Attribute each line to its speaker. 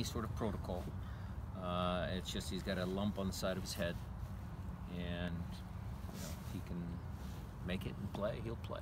Speaker 1: any sort of protocol. Uh, it's just he's got a lump on the side of his head, and you know, he can make it and play, he'll play.